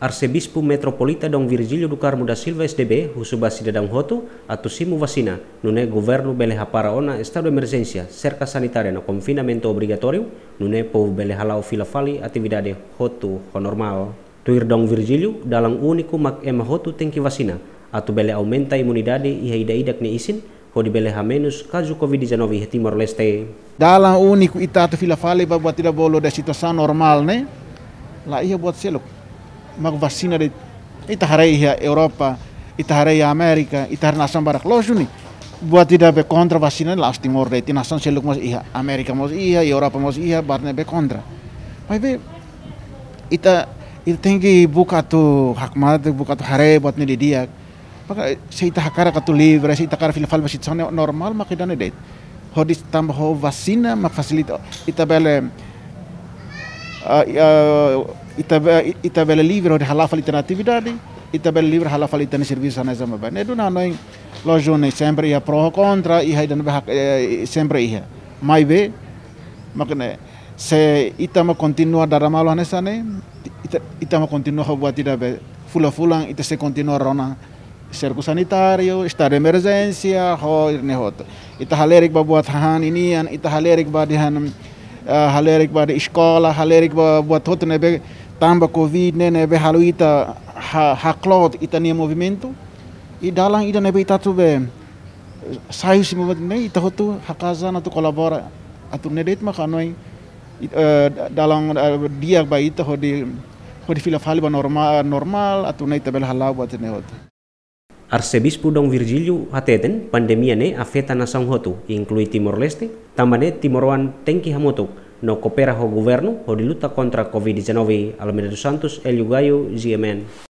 Arcebispo Metropolita Dom Virgílio do Carmo da Silva SDB, Husubasi Dadang Hoto, atau Simu Vacina, nune governo bele hapara ona estado de emergência, cerca sanitária no confinamento obrigatório, nune povo bele halau filafali atividade hotu normal. Tuir Dom Virgílio, dalam único mak ema hotu tem que vacina, atau bele aumenta imunidade e a idak ne isin, ho di bele menos caso Covid-19 e Timor Leste. Dalam único itatu filafali buat tidak bolo da normal, né? Lá ia buat seluk mag vacina de ita hareia Europa, ita hareia América, ita har nação barak lojuni. Buat tidak be kontra vacina las Timor de iti nação seluk mos iha, América mos iha, Europa mos iha, barne be kontra. Mas be ita ita tengi buka tu hakmat, buka tu hare buat ni dia. Maka se ita hakara katu livre, se ita kara fil fal basit normal maka dane det. Hodis tambah vacina mak fasilita ita bele uh, itabela livre de halafal ita atividade itabela livre halafal ita serviço na ba ne do na noi lojo ne sempre ia pro contra e haida no sempre ia mai be makne se ita ma continua dar malo nessa ne ita ita ma continua buat tidak be fula fulang ita se continua rona cerco sanitário, estado de emergência, ho ne hot. Ita halerik ba buat han inian, ita halerik ba dihan halerik ba di escola, halerik ba buat hot ne be tamba covid ne nebe halu ita ha, ita ni movimento. E dalang ida nebe ita tu be sai si movimento ne ita hotu hakaza na tu kolabora atu ne det ma kanoi uh, dalang uh, dia ba ita hodi hodi fila fali ba normal normal atu ne ita bel halau ba ne hotu Arcebispo Dom Virgílio hateten pandemia ne afeta nação hotu, inclui Timor-Leste, tambane Timoroan tenki hamotuk, no coopera o governo de luta contra a Covid-19. Almeida dos Santos, Elio Gaio, GMN.